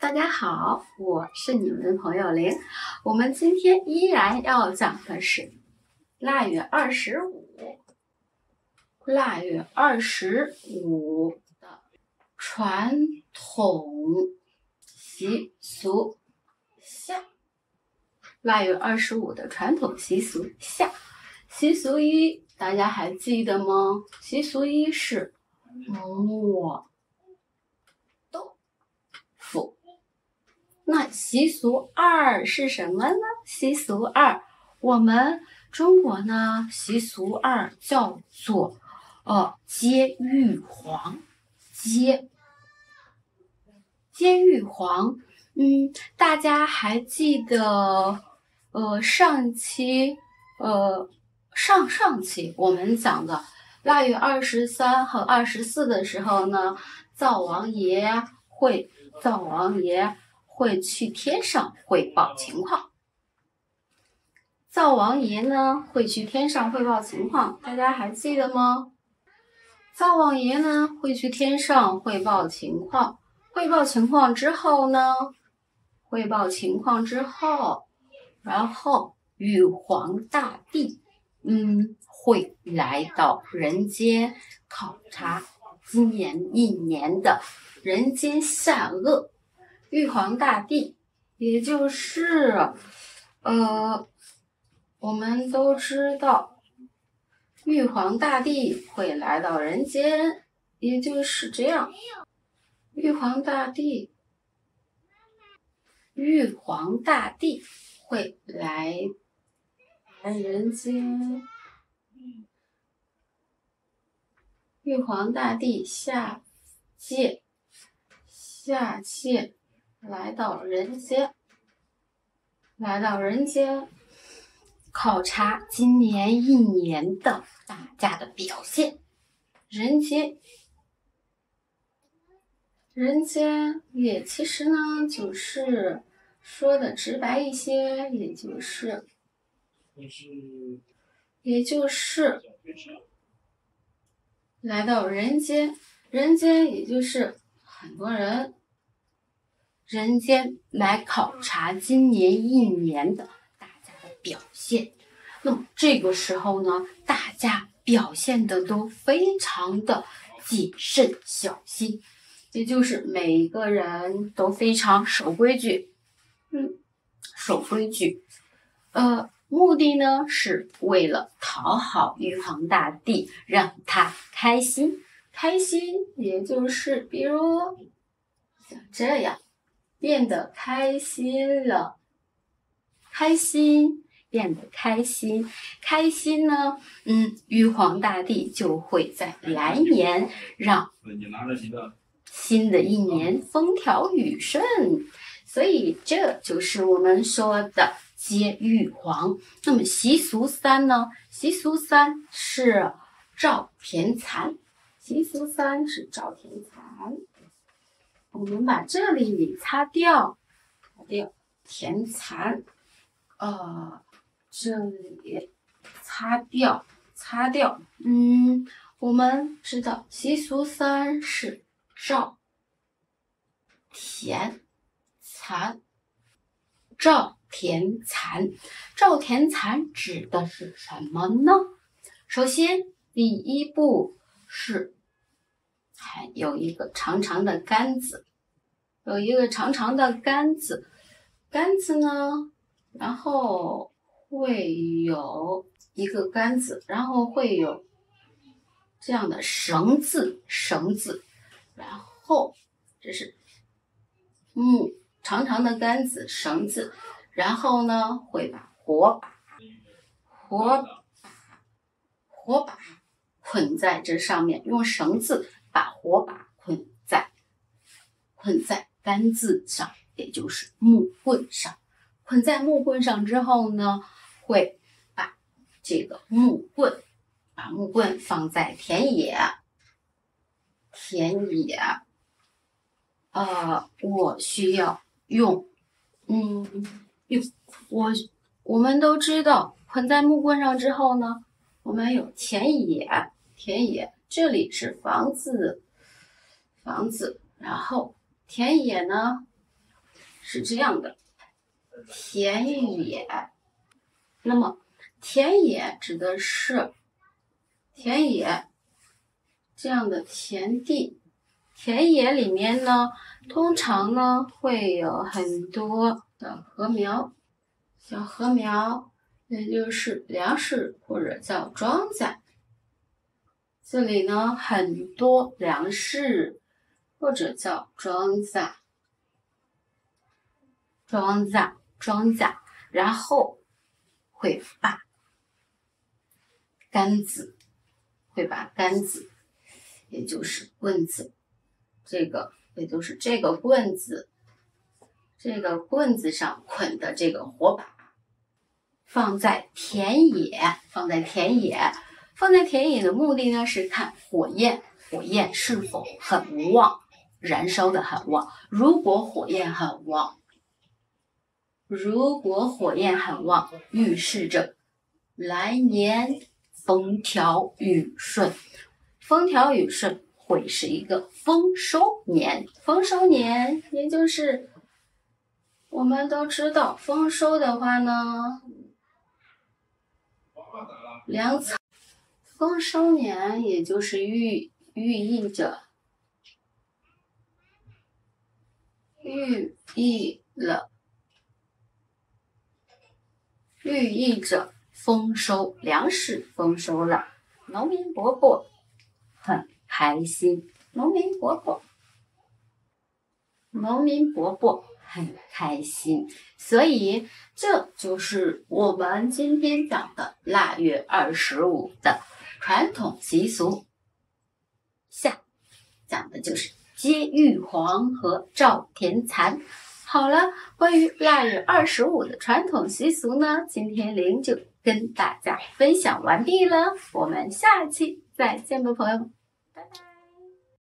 大家好，我是你们的朋友玲。我们今天依然要讲的是腊月二十五，腊月二十五的传统习俗下。腊月二十五的传统习俗下，习俗一，大家还记得吗？习俗一是磨那习俗二是什么呢？习俗二，我们中国呢，习俗二叫做呃接玉皇，接接玉皇。嗯，大家还记得呃上期呃上上期我们讲的腊月二十三和二十四的时候呢，灶王爷会灶王爷。会去天上汇报情况，灶王爷呢会去天上汇报情况，大家还记得吗？灶王爷呢会去天上汇报情况，汇报情况之后呢，汇报情况之后，然后玉皇大帝嗯会来到人间考察今年一年的人间善恶。玉皇大帝，也就是，呃，我们都知道，玉皇大帝会来到人间，也就是这样。玉皇大帝，玉皇大帝会来来人间，玉皇大帝下界，下界。来到人间，来到人间，考察今年一年的大家的表现。人间，人间也其实呢，就是说的直白一些，也就是，也就是来到人间，人间也就是很多人。人间来考察今年一年的大家的表现，那么这个时候呢，大家表现的都非常的谨慎小心，也就是每个人都非常守规矩，嗯，守规矩，呃，目的呢是为了讨好玉皇大帝，让他开心，开心，也就是比如像这样。变得开心了，开心变得开心，开心呢？嗯，玉皇大帝就会在来年让新的一年风调雨顺，所以这就是我们说的接玉皇。那么习俗三呢？习俗三是赵田蚕，习俗三是赵田蚕。我们把这里擦掉，擦掉田蚕，呃，这里擦掉，擦掉。嗯，我们知道习俗三是照田蚕，照田蚕，照田蚕指的是什么呢？首先，第一步是。还有一个长长的杆子，有一个长长的杆子，杆子呢，然后会有一个杆子，然后会有这样的绳子，绳子，然后这是木长长的杆子，绳子，然后呢会把火把，火把，火把捆在这上面，用绳子。把火把捆在捆在杆子上，也就是木棍上。捆在木棍上之后呢，会把这个木棍把木棍放在田野。田野，呃，我需要用，嗯，用我我们都知道，捆在木棍上之后呢，我们有田野，田野。这里是房子，房子，然后田野呢，是这样的，田野。那么田野指的是田野这样的田地。田野里面呢，通常呢会有很多的禾苗，小禾苗，也就是粮食或者叫庄稼。这里呢很多粮食或者叫庄稼，庄稼，庄稼，然后会把杆子，会把杆子，也就是棍子。这个也就是这个棍子，这个棍子上捆的这个火把，放在田野，放在田野，放在田野的目的呢是看火焰，火焰是否很旺，燃烧的很旺。如果火焰很旺，如果火焰很旺，预示着来年风调雨顺，风调雨顺。会是一个丰收年，丰收年，也就是我们都知道，丰收的话呢，粮草，丰收年，也就是寓寓意着，寓意了，寓意着丰收，粮食丰收了，农民伯伯很。开心，农民伯伯，农民伯伯很开心，所以这就是我们今天讲的腊月二十五的传统习俗。下讲的就是接玉皇和赵田蚕。好了，关于腊月二十五的传统习俗呢，今天玲就跟大家分享完毕了。我们下期再见吧，朋友们。拜拜。